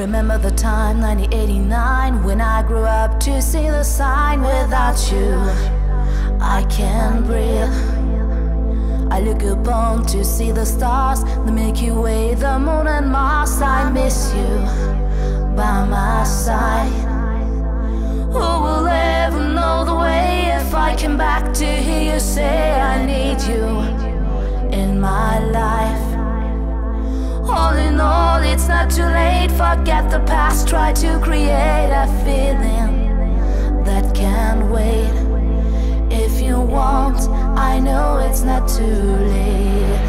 Remember the time 1989 when I grew up to see the sign without you. I can't breathe. I look upon to see the stars, the Milky Way, the moon and Mars. I miss you by my side. Who will ever know the way if I came back to hear you say I need you in my life? All in all, it's not too late. Forget the past, try to create a feeling that can't wait. If you want, I know it's not too late.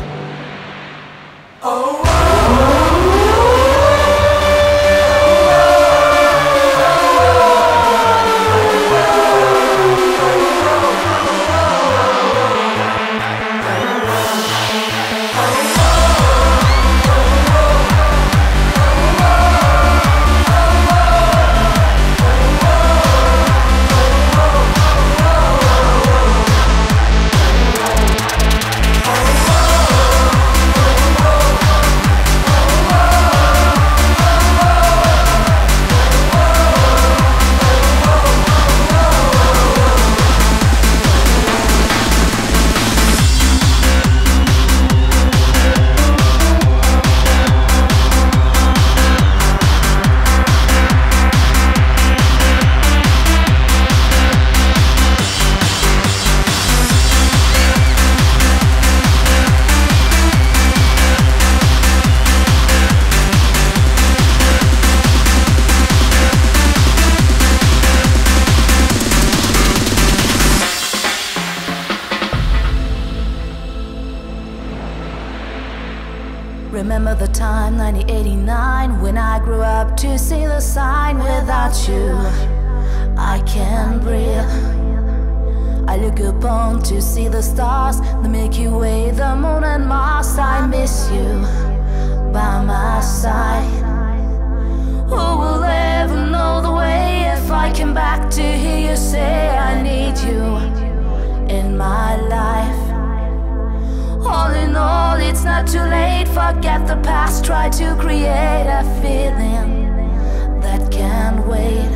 Oh. You by my side. Who will ever know the way if I came back to hear you say I need you in my life? All in all, it's not too late. Forget the past, try to create a feeling that can't wait.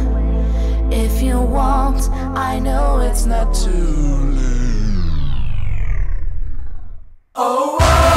If you want, I know it's not too late. Oh.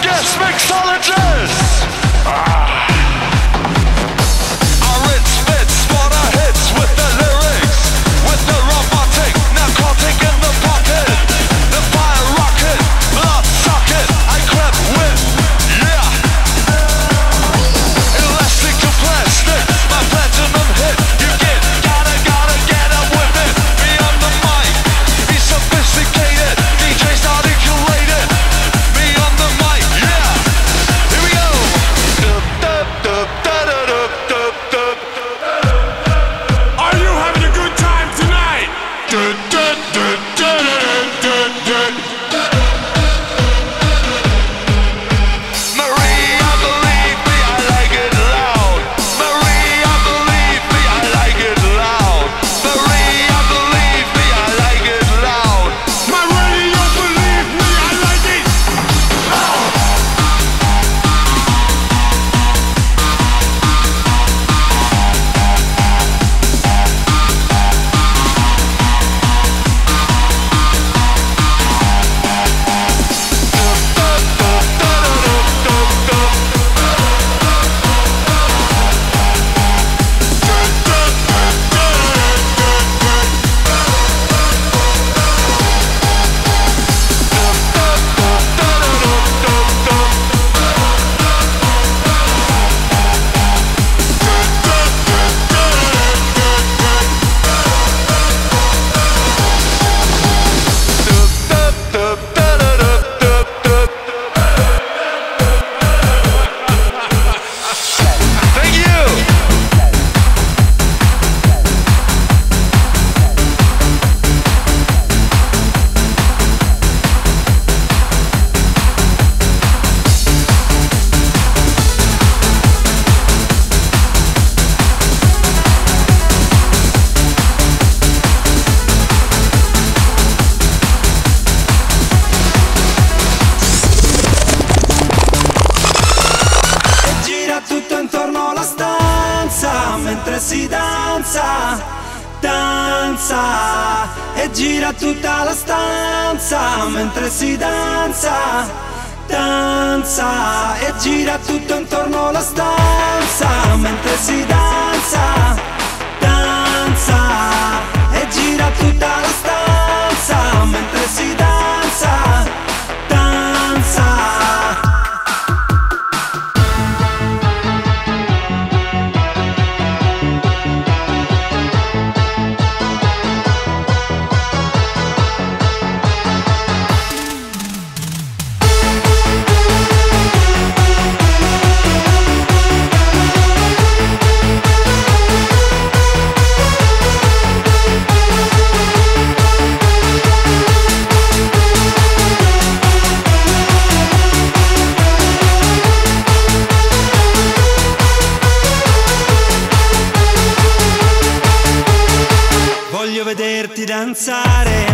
guest mixologist. si danza, danza e gira tutta la stanza mentre si danza, danza e gira tutto intorno alla stanza mentre si danza, danza e gira tutta la stanza mentre si danza. danzare.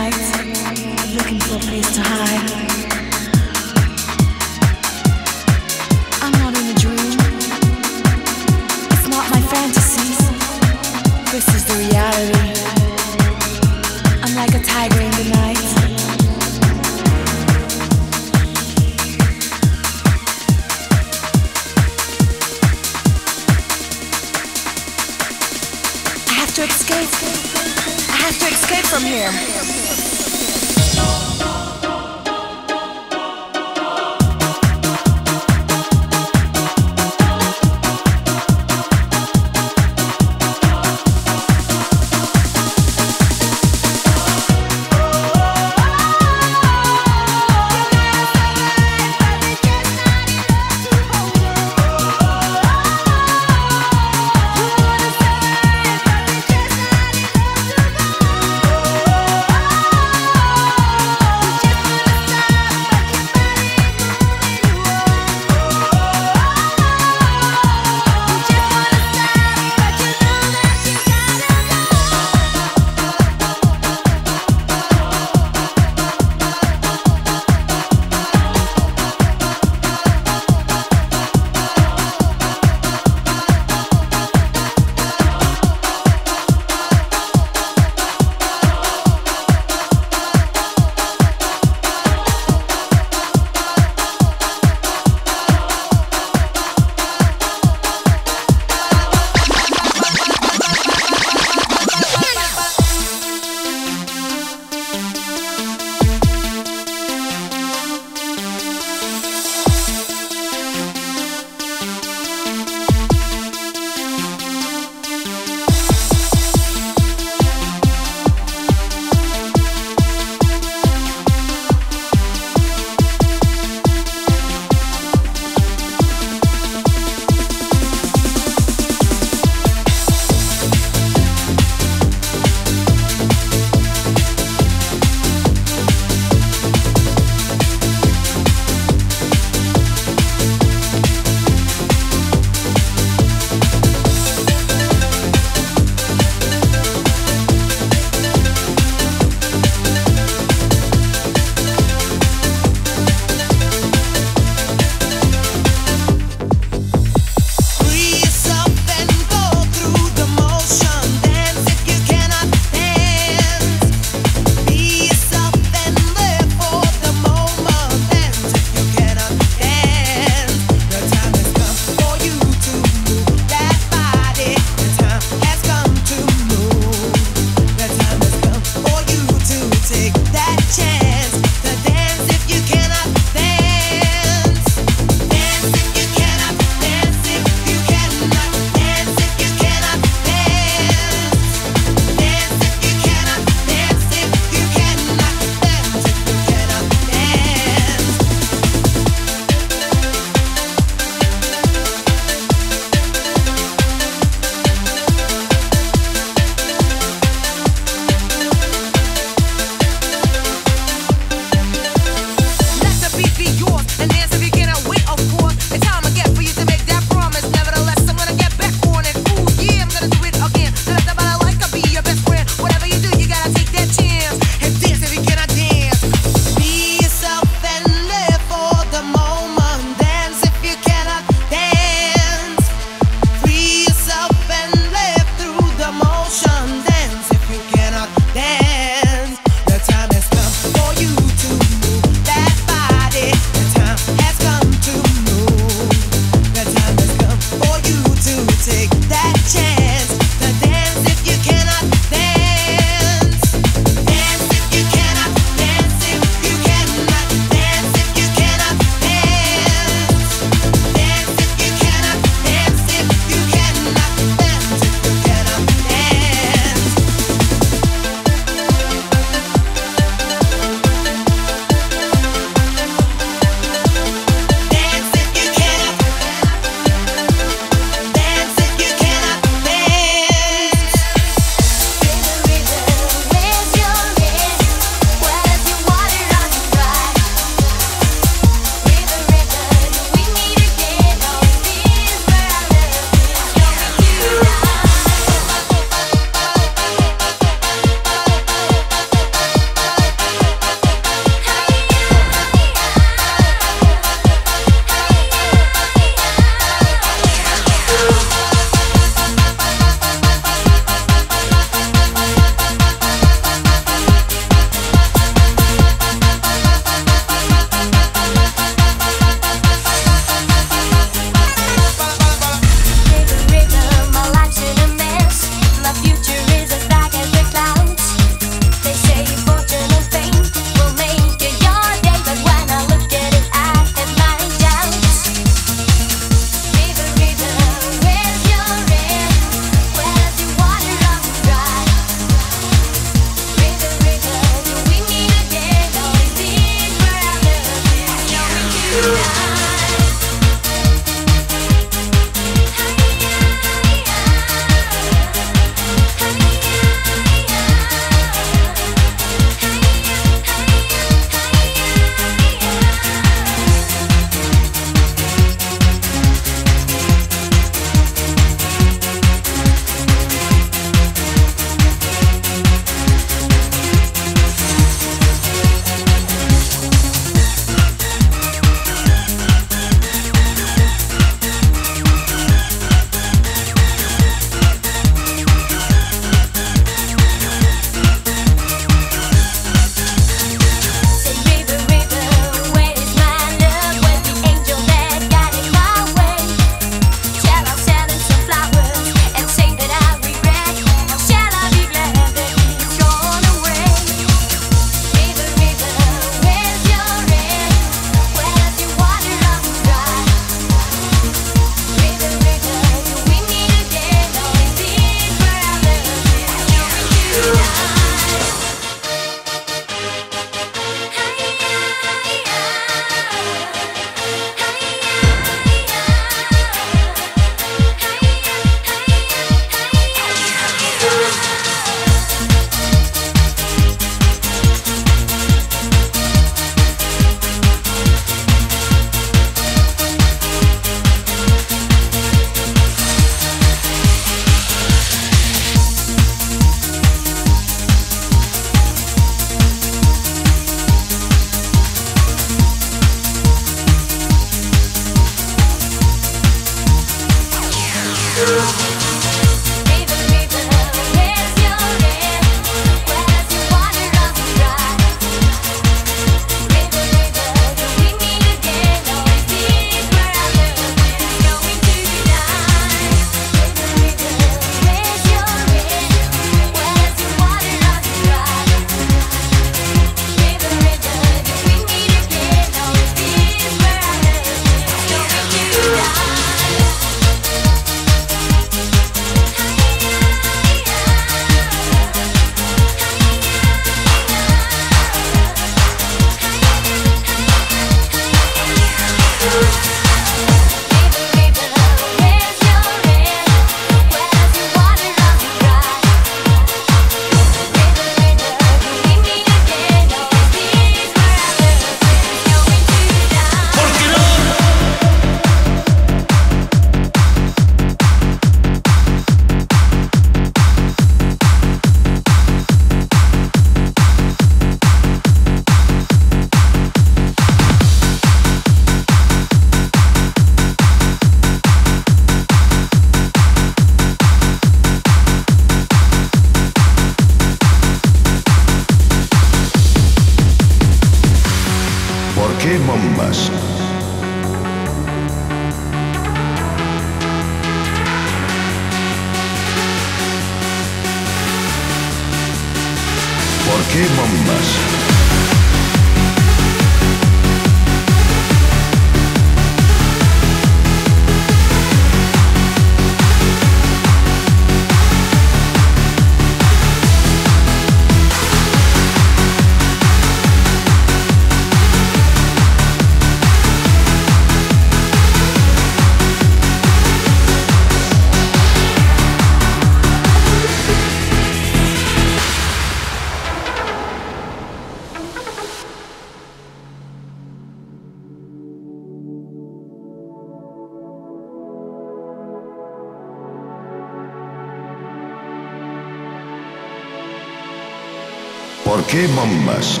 Qué bombas?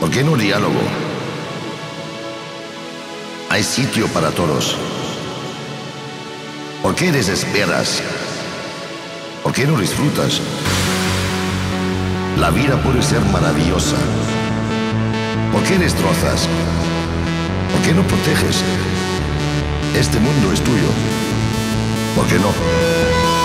¿Por qué no diálogo? Hay sitio para todos. ¿Por qué desesperas? ¿Por qué no disfrutas? La vida puede ser maravillosa. ¿Por qué destrozas? ¿Por qué no proteges? Este mundo es tuyo. ¿Por qué no?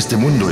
Este mundo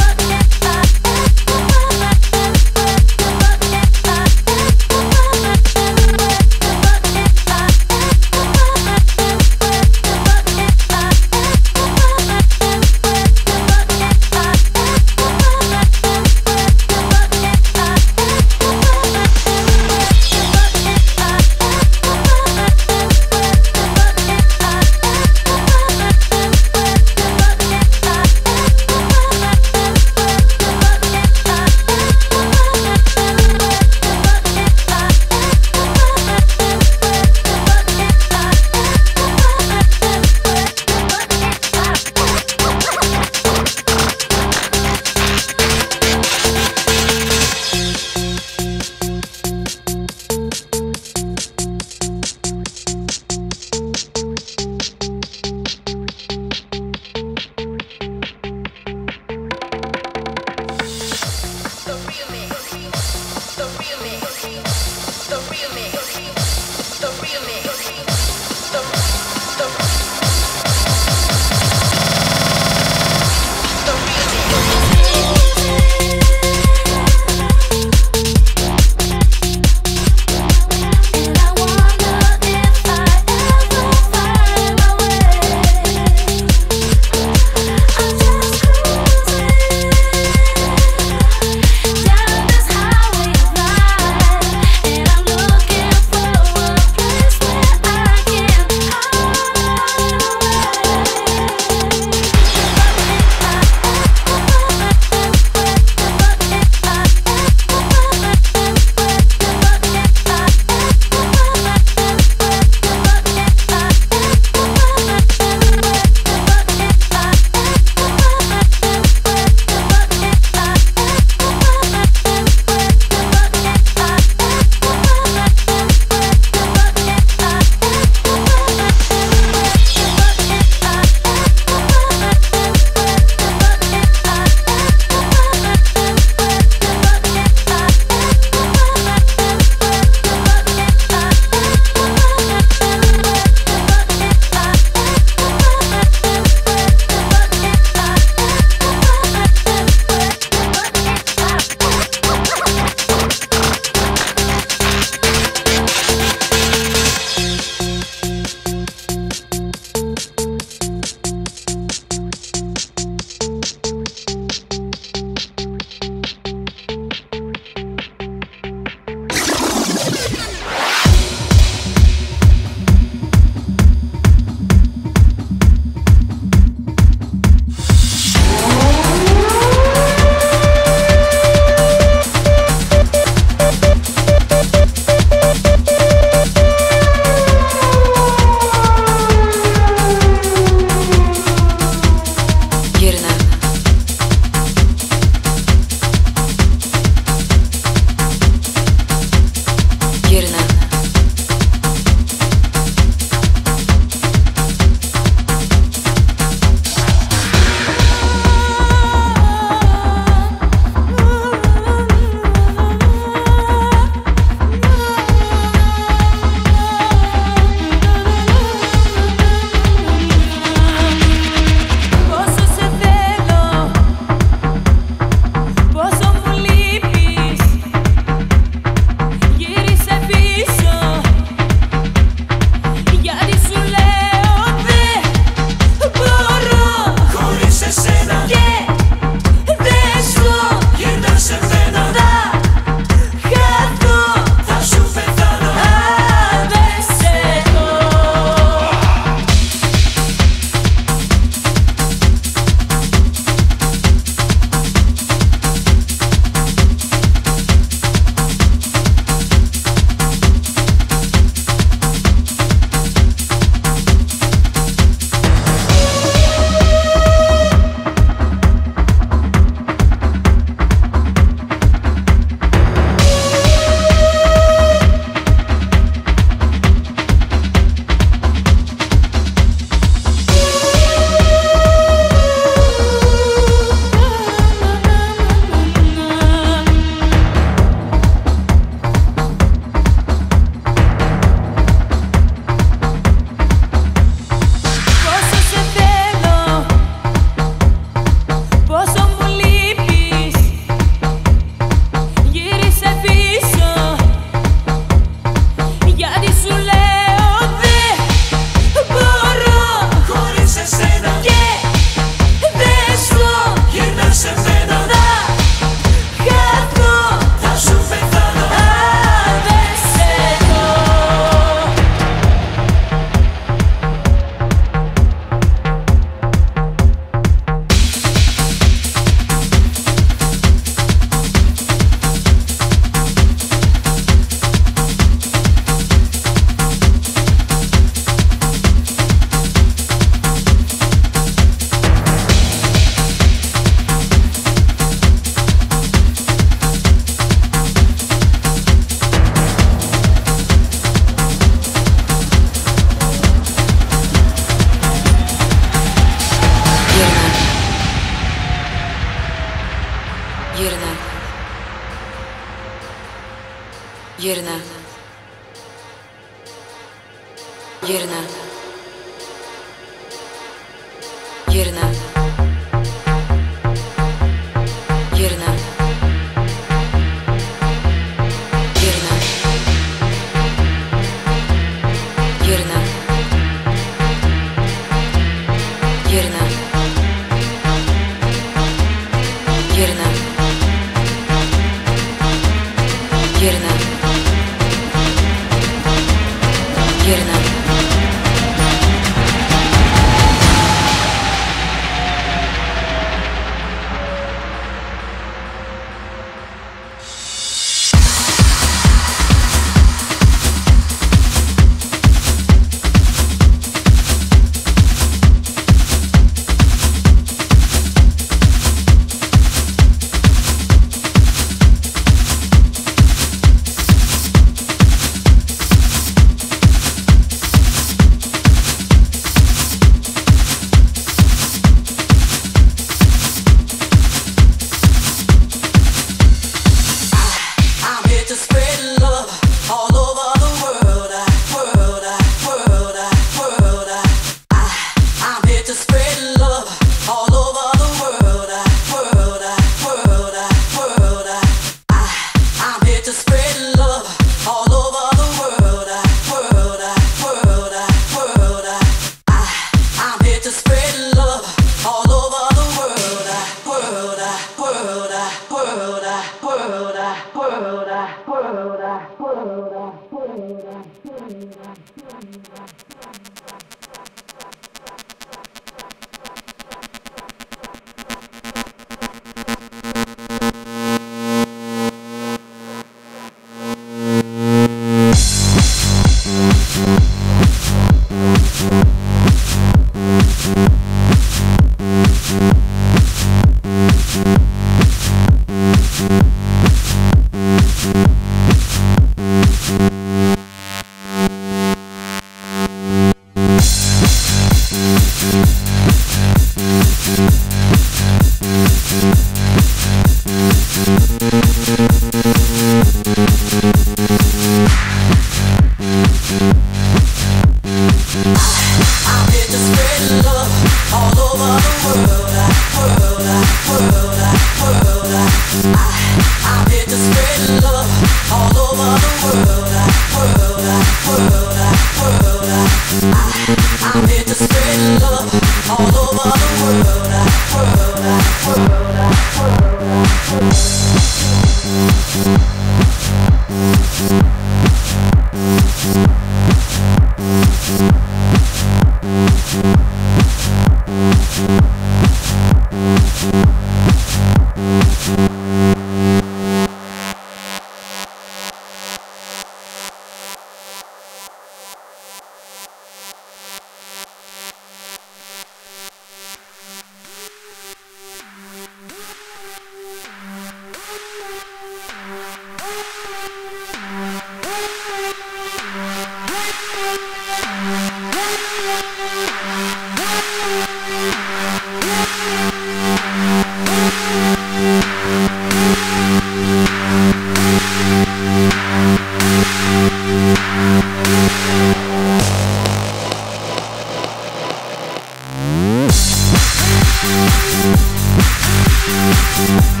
Thank